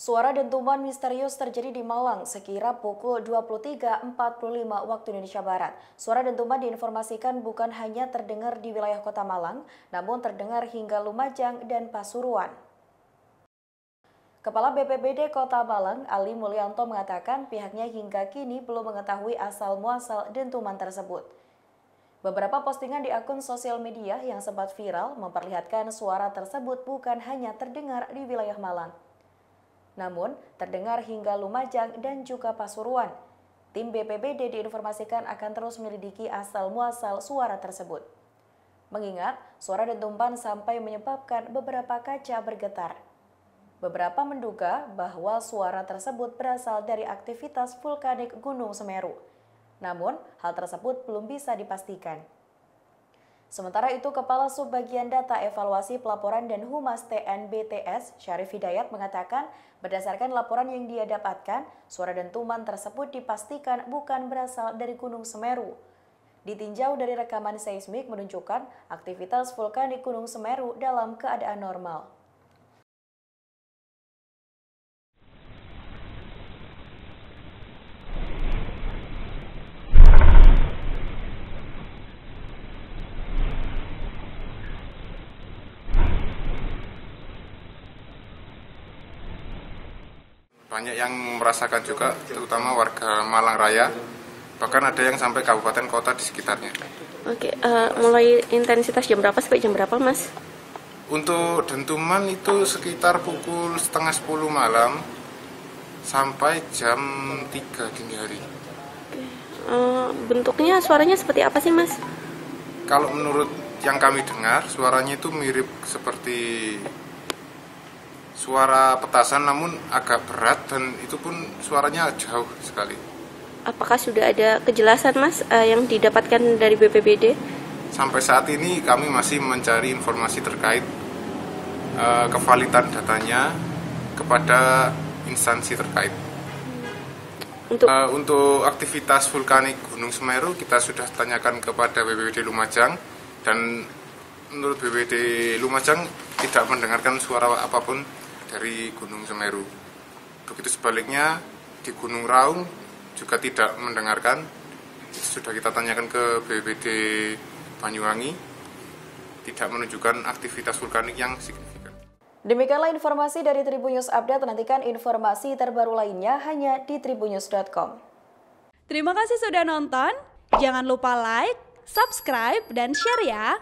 Suara dentuman misterius terjadi di Malang sekira pukul 23.45 waktu Indonesia Barat. Suara dentuman diinformasikan bukan hanya terdengar di wilayah kota Malang, namun terdengar hingga Lumajang dan Pasuruan. Kepala BPBD Kota Malang, Ali Mulyanto mengatakan pihaknya hingga kini belum mengetahui asal-muasal dentuman tersebut. Beberapa postingan di akun sosial media yang sempat viral memperlihatkan suara tersebut bukan hanya terdengar di wilayah Malang, namun, terdengar hingga Lumajang dan juga Pasuruan. Tim BPBD diinformasikan akan terus menyelidiki asal-muasal suara tersebut. Mengingat, suara dentuman sampai menyebabkan beberapa kaca bergetar. Beberapa menduga bahwa suara tersebut berasal dari aktivitas vulkanik Gunung Semeru. Namun, hal tersebut belum bisa dipastikan. Sementara itu, Kepala Subbagian Data Evaluasi Pelaporan dan Humas TNBTS, Syarif Hidayat mengatakan, berdasarkan laporan yang dia dapatkan, suara dentuman tersebut dipastikan bukan berasal dari Gunung Semeru. Ditinjau dari rekaman seismik menunjukkan aktivitas vulkanik Gunung Semeru dalam keadaan normal. Banyak yang merasakan juga, terutama warga Malang Raya, bahkan ada yang sampai kabupaten kota di sekitarnya. Oke, uh, mulai intensitas jam berapa sampai jam berapa, Mas? Untuk dentuman itu sekitar pukul setengah sepuluh malam sampai jam 3 dini hari. Oke. Uh, bentuknya suaranya seperti apa sih, Mas? Kalau menurut yang kami dengar, suaranya itu mirip seperti suara petasan namun agak berat dan itu pun suaranya jauh sekali. Apakah sudah ada kejelasan mas uh, yang didapatkan dari BPBD? Sampai saat ini kami masih mencari informasi terkait uh, kevalitan datanya kepada instansi terkait. Untuk, uh, untuk aktivitas vulkanik Gunung Semeru kita sudah tanyakan kepada BPBD Lumajang dan menurut BPBD Lumajang tidak mendengarkan suara apa pun dari Gunung Semeru. Begitu sebaliknya di Gunung Raung juga tidak mendengarkan. Itu sudah kita tanyakan ke BPD Banyuwangi, tidak menunjukkan aktivitas vulkanik yang signifikan. Demikianlah informasi dari Tribunnews Update. Nantikan informasi terbaru lainnya hanya di tribunnews.com. Terima kasih sudah nonton. Jangan lupa like, subscribe, dan share ya.